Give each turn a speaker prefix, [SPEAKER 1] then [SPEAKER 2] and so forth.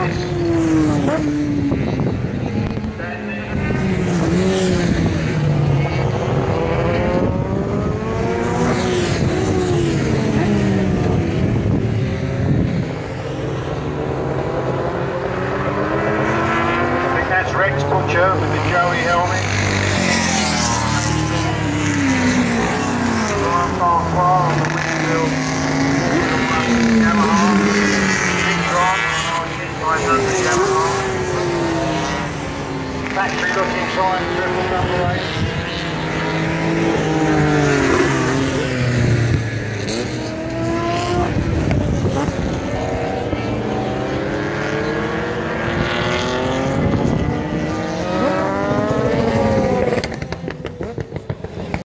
[SPEAKER 1] 750. John McGinnis. I think that's Rex Butcher. Factory looking sign, circle number eight.